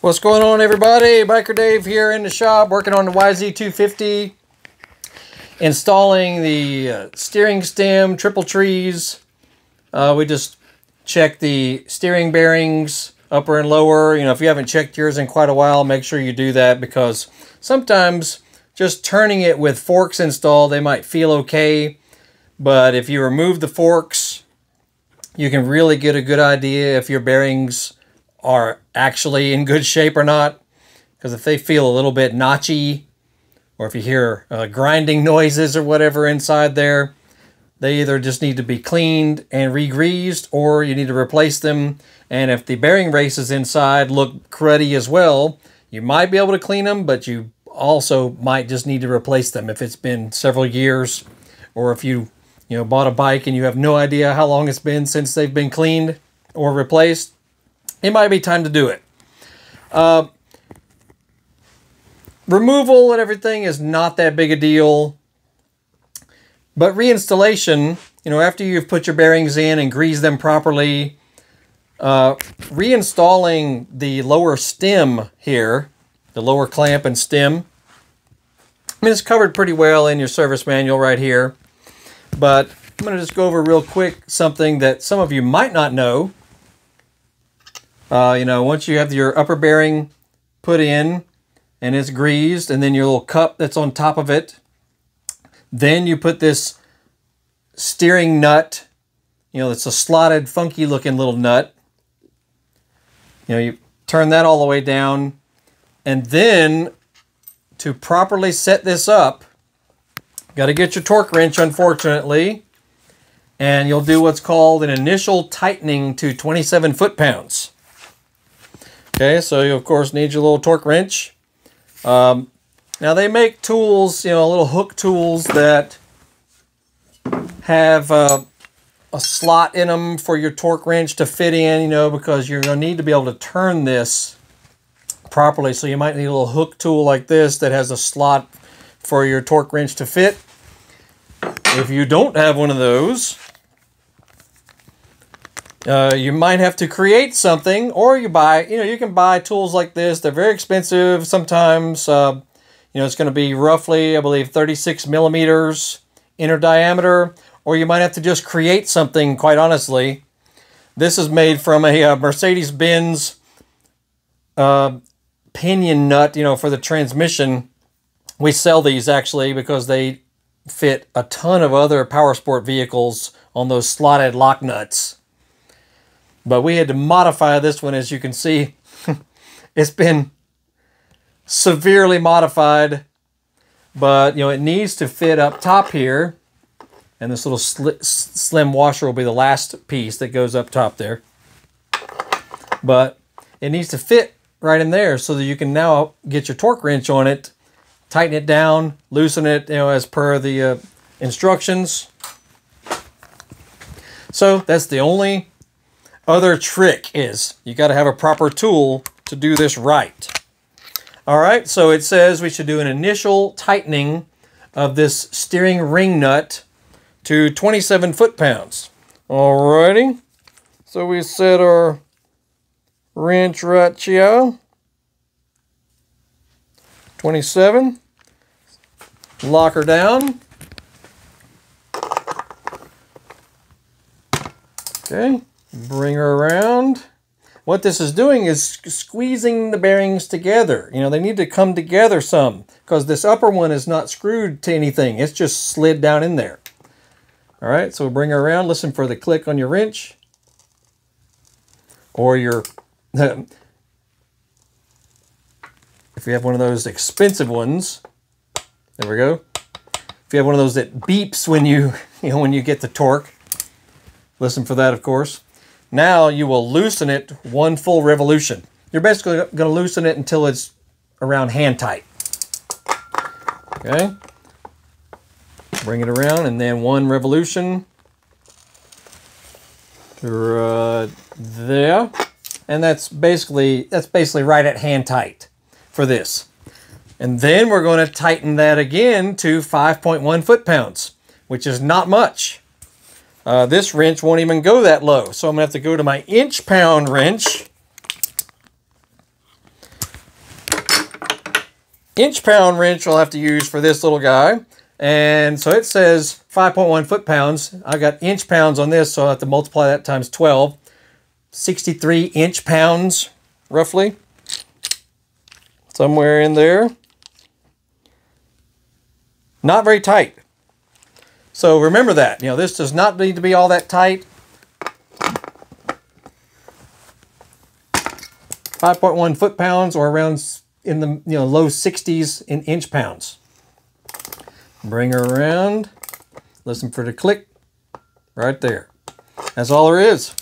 What's going on everybody? Biker Dave here in the shop working on the YZ250 installing the uh, steering stem triple trees. Uh, we just checked the steering bearings upper and lower. You know if you haven't checked yours in quite a while make sure you do that because sometimes just turning it with forks installed they might feel okay. But if you remove the forks you can really get a good idea if your bearings are actually in good shape or not. Because if they feel a little bit notchy, or if you hear uh, grinding noises or whatever inside there, they either just need to be cleaned and re-greased, or you need to replace them. And if the bearing races inside look cruddy as well, you might be able to clean them, but you also might just need to replace them if it's been several years, or if you you know bought a bike and you have no idea how long it's been since they've been cleaned or replaced it might be time to do it. Uh, removal and everything is not that big a deal. But reinstallation, you know, after you've put your bearings in and greased them properly, uh, reinstalling the lower stem here, the lower clamp and stem, I mean, it's covered pretty well in your service manual right here. But I'm going to just go over real quick something that some of you might not know. Uh, you know, once you have your upper bearing put in and it's greased, and then your little cup that's on top of it, then you put this steering nut. You know, it's a slotted, funky looking little nut. You know, you turn that all the way down. And then to properly set this up, got to get your torque wrench, unfortunately. And you'll do what's called an initial tightening to 27 foot-pounds. Okay, so you of course need your little torque wrench. Um, now they make tools, you know, little hook tools that have uh, a slot in them for your torque wrench to fit in, you know, because you're going to need to be able to turn this properly. So you might need a little hook tool like this that has a slot for your torque wrench to fit. If you don't have one of those, uh, you might have to create something, or you buy, you know, you can buy tools like this. They're very expensive. Sometimes, uh, you know, it's going to be roughly, I believe, 36 millimeters inner diameter, or you might have to just create something, quite honestly. This is made from a uh, Mercedes-Benz uh, pinion nut, you know, for the transmission. We sell these actually because they fit a ton of other power sport vehicles on those slotted lock nuts. But we had to modify this one, as you can see. it's been severely modified, but you know it needs to fit up top here. And this little sli slim washer will be the last piece that goes up top there. But it needs to fit right in there so that you can now get your torque wrench on it, tighten it down, loosen it, you know, as per the uh, instructions. So that's the only other trick is you got to have a proper tool to do this right. All right, so it says we should do an initial tightening of this steering ring nut to 27 foot-pounds. All righty, so we set our wrench here. 27. Lock her down. Okay, Bring her around. What this is doing is squeezing the bearings together. You know, they need to come together some because this upper one is not screwed to anything. It's just slid down in there. All right, so bring her around. Listen for the click on your wrench or your, if you have one of those expensive ones, there we go. If you have one of those that beeps when you, you know, when you get the torque, listen for that, of course. Now you will loosen it one full revolution. You're basically going to loosen it until it's around hand tight. Okay. Bring it around and then one revolution. Right uh, there. And that's basically that's basically right at hand tight for this. And then we're going to tighten that again to 5.1 foot-pounds, which is not much. Uh, this wrench won't even go that low. So I'm going to have to go to my inch pound wrench. inch pound wrench I'll have to use for this little guy. And so it says 5.1 foot pounds. I've got inch pounds on this, so I have to multiply that times 12. 63 inch pounds, roughly. Somewhere in there. Not very tight. So remember that. You know, this does not need to be all that tight. 5.1 foot pounds or around in the you know low 60s in inch pounds. Bring her around. Listen for the click. Right there. That's all there is.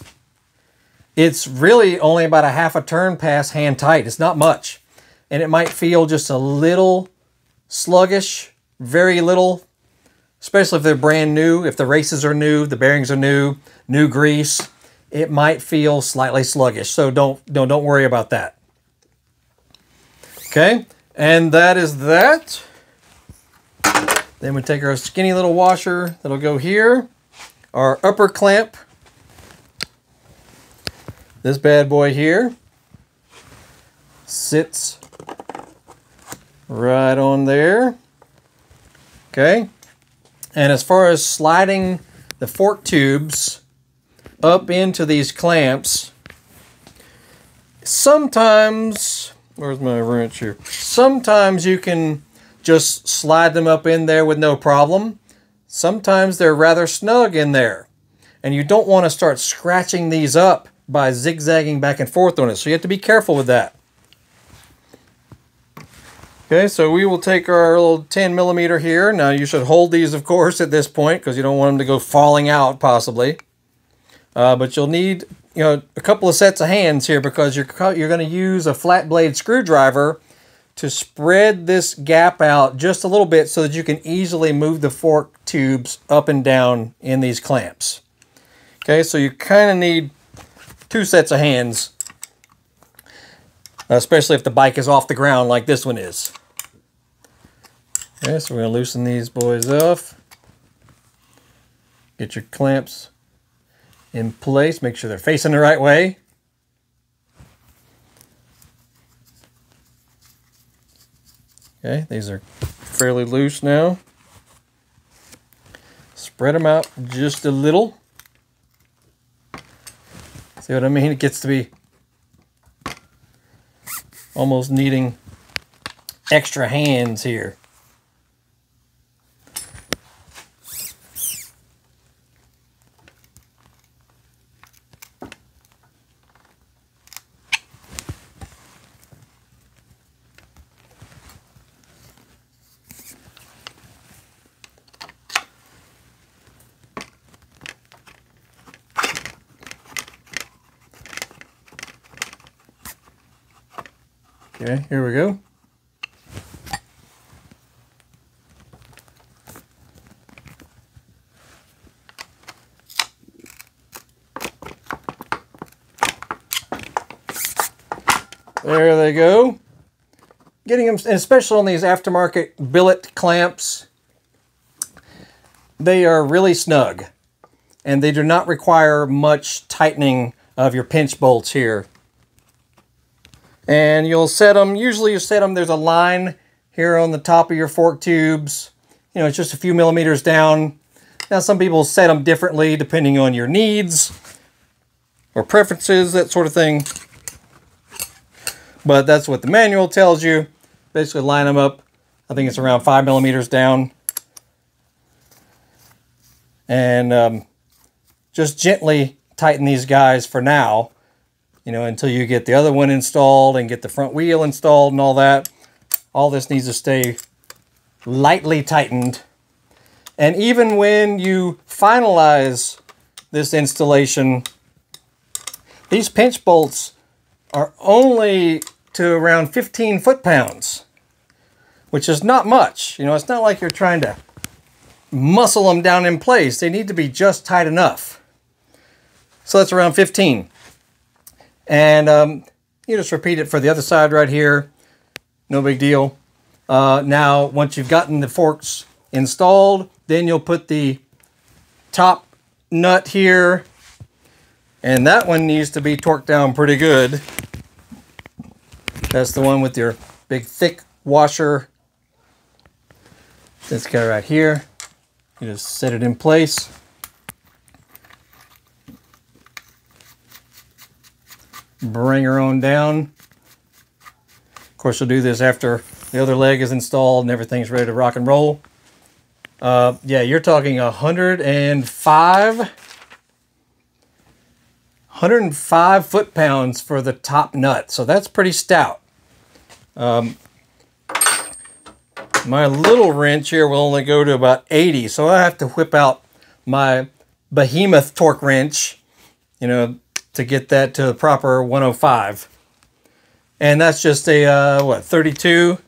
It's really only about a half a turn past hand tight. It's not much. And it might feel just a little sluggish, very little, especially if they're brand new. If the races are new, the bearings are new, new grease, it might feel slightly sluggish. So don't, don't, don't worry about that. Okay, and that is that. Then we take our skinny little washer that'll go here. Our upper clamp. This bad boy here sits right on there. Okay. And as far as sliding the fork tubes up into these clamps, sometimes, where's my wrench here? Sometimes you can just slide them up in there with no problem. Sometimes they're rather snug in there. And you don't want to start scratching these up by zigzagging back and forth on it. So you have to be careful with that. Okay, so we will take our little 10 millimeter here. Now you should hold these, of course, at this point because you don't want them to go falling out, possibly. Uh, but you'll need, you know, a couple of sets of hands here because you're you're going to use a flat blade screwdriver to spread this gap out just a little bit so that you can easily move the fork tubes up and down in these clamps. Okay, so you kind of need two sets of hands, especially if the bike is off the ground like this one is. Okay, so we're going to loosen these boys off. Get your clamps in place. Make sure they're facing the right way. Okay, these are fairly loose now. Spread them out just a little. See what I mean? It gets to be almost needing extra hands here. Okay, here we go. There they go. Getting them, especially on these aftermarket billet clamps, they are really snug and they do not require much tightening of your pinch bolts here and you'll set them, usually you set them, there's a line here on the top of your fork tubes. You know, it's just a few millimeters down. Now some people set them differently depending on your needs or preferences, that sort of thing. But that's what the manual tells you. Basically line them up, I think it's around five millimeters down. And um, just gently tighten these guys for now you know, until you get the other one installed and get the front wheel installed and all that. All this needs to stay lightly tightened. And even when you finalize this installation, these pinch bolts are only to around 15 foot-pounds, which is not much. You know, it's not like you're trying to muscle them down in place. They need to be just tight enough. So that's around 15. And um, you just repeat it for the other side right here. No big deal. Uh, now, once you've gotten the forks installed, then you'll put the top nut here. And that one needs to be torqued down pretty good. That's the one with your big thick washer. This guy right here. You just set it in place. Bring her on down. Of course, you'll do this after the other leg is installed and everything's ready to rock and roll. Uh, yeah, you're talking 105, 105 foot-pounds for the top nut. So that's pretty stout. Um, my little wrench here will only go to about 80. So I have to whip out my behemoth torque wrench, you know, to get that to the proper 105. And that's just a, uh, what, 32,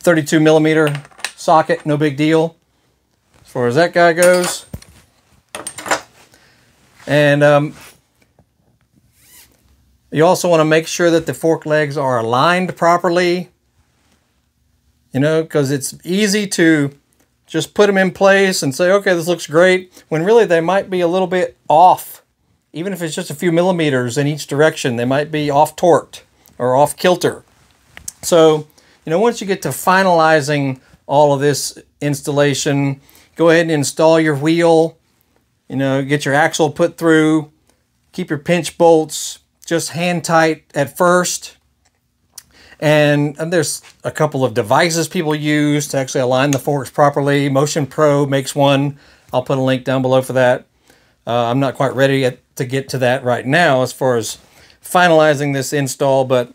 32 millimeter socket, no big deal. As far as that guy goes. And um, you also want to make sure that the fork legs are aligned properly. You know, because it's easy to just put them in place and say, okay, this looks great, when really they might be a little bit off. Even if it's just a few millimeters in each direction, they might be off torqued or off kilter. So, you know, once you get to finalizing all of this installation. Go ahead and install your wheel, you know, get your axle put through, keep your pinch bolts just hand tight at first. And, and, there's a couple of devices people use to actually align the forks properly. Motion Pro makes one. I'll put a link down below for that. Uh, I'm not quite ready yet to get to that right now as far as finalizing this install, but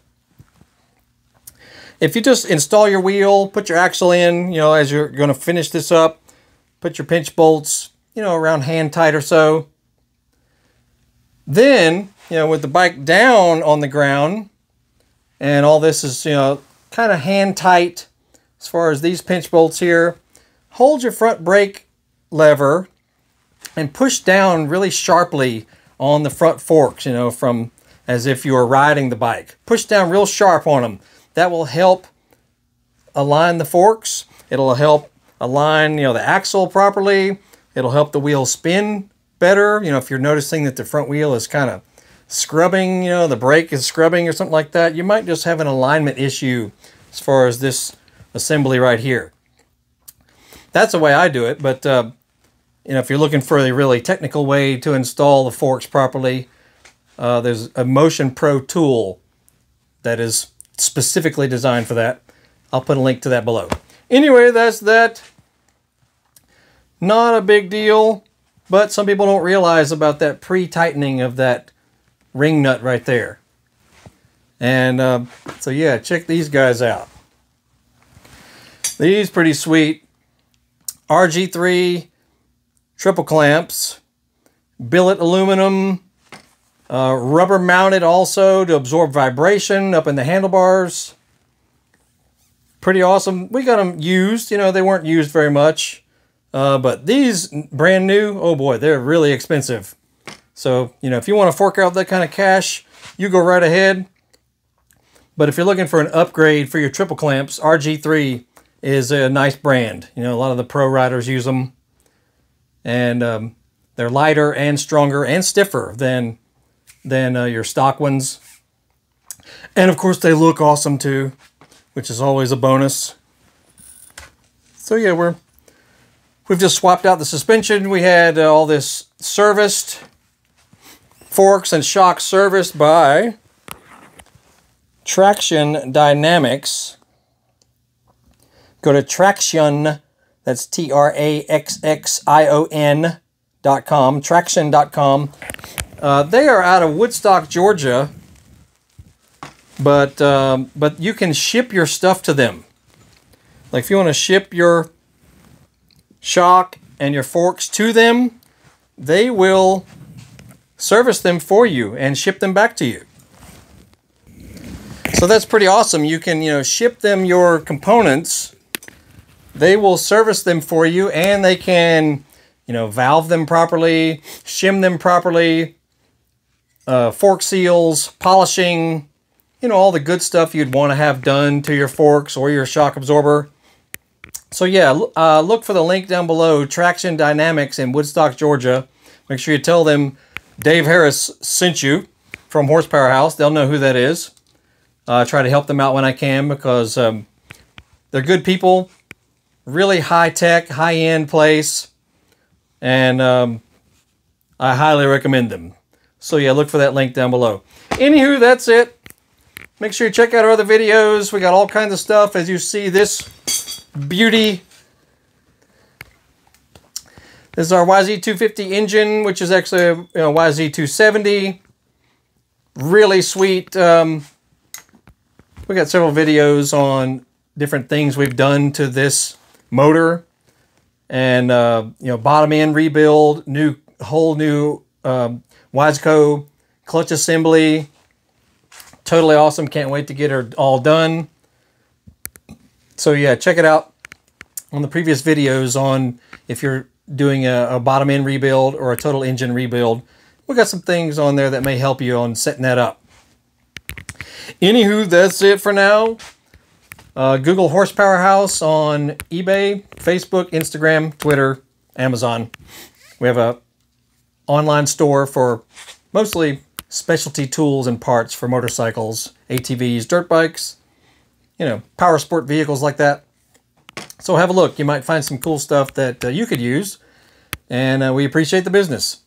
if you just install your wheel, put your axle in, you know, as you're going to finish this up, put your pinch bolts, you know, around hand tight or so. Then, you know, with the bike down on the ground, and all this is, you know, kind of hand tight as far as these pinch bolts here, hold your front brake lever and push down really sharply on the front forks, you know, from as if you were riding the bike. Push down real sharp on them. That will help align the forks. It'll help align, you know, the axle properly. It'll help the wheel spin better. You know, if you're noticing that the front wheel is kind of scrubbing, you know, the brake is scrubbing or something like that, you might just have an alignment issue as far as this assembly right here. That's the way I do it, but uh, you know, if you're looking for a really technical way to install the forks properly, uh, there's a Motion Pro tool that is specifically designed for that. I'll put a link to that below. Anyway, that's that. Not a big deal, but some people don't realize about that pre-tightening of that ring nut right there. And uh, so yeah, check these guys out. These pretty sweet. RG3 triple clamps, billet aluminum, uh, rubber mounted also to absorb vibration up in the handlebars. Pretty awesome. We got them used. You know, they weren't used very much. Uh, but these brand new, oh boy, they're really expensive. So, you know, if you want to fork out that kind of cash, you go right ahead. But if you're looking for an upgrade for your triple clamps, RG3 is a nice brand. You know, a lot of the pro riders use them. And um, they're lighter and stronger and stiffer than than uh, your stock ones. And of course they look awesome too, which is always a bonus. So yeah, we're we've just swapped out the suspension. We had uh, all this serviced, forks and shocks serviced by Traxxion Dynamics. Go to Traxxion, that's T-R-A-X-X-I-O-N dot com, traxxion.com. Uh, they are out of Woodstock, Georgia, but um, but you can ship your stuff to them. Like if you want to ship your shock and your forks to them, they will service them for you and ship them back to you. So that's pretty awesome. You can, you know, ship them your components. They will service them for you and they can, you know, valve them properly, shim them properly, uh, fork seals, polishing, you know, all the good stuff you'd want to have done to your forks or your shock absorber. So yeah, uh, look for the link down below, Traxxion Dynamics in Woodstock, Georgia. Make sure you tell them Dave Harris sent you from Horsepower House. They'll know who that is. Uh, try to help them out when I can because um, they're good people, really high tech, high end place, and um, I highly recommend them. So yeah, look for that link down below. Anywho, that's it. Make sure you check out our other videos. We got all kinds of stuff. As you see, this beauty. This is our YZ250 engine, which is actually a you know, YZ270. Really sweet. Um, we got several videos on different things we've done to this motor. And, uh, you know, bottom end rebuild, new whole new um, Wiseco clutch assembly. Totally awesome. Can't wait to get her all done. So yeah, check it out on the previous videos on if you're doing a, a bottom end rebuild or a total engine rebuild. We got some things on there that may help you on setting that up. Anywho, that's it for now. Uh, Google Horsepower House on eBay, Facebook, Instagram, Twitter, Amazon. We have a online store for mostly specialty tools and parts for motorcycles, ATVs, dirt bikes, you know, power sport vehicles like that. So have a look. You might find some cool stuff that uh, you could use, and uh, we appreciate the business.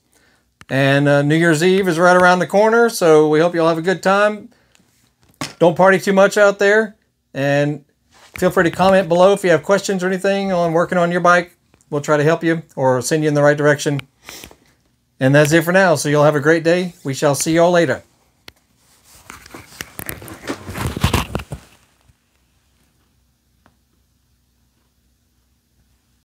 And uh, New Year's Eve is right around the corner, so we hope you all have a good time. Don't party too much out there, and feel free to comment below if you have questions or anything on working on your bike. We'll try to help you or send you in the right direction. And that's it for now. So you'll have a great day. We shall see you all later.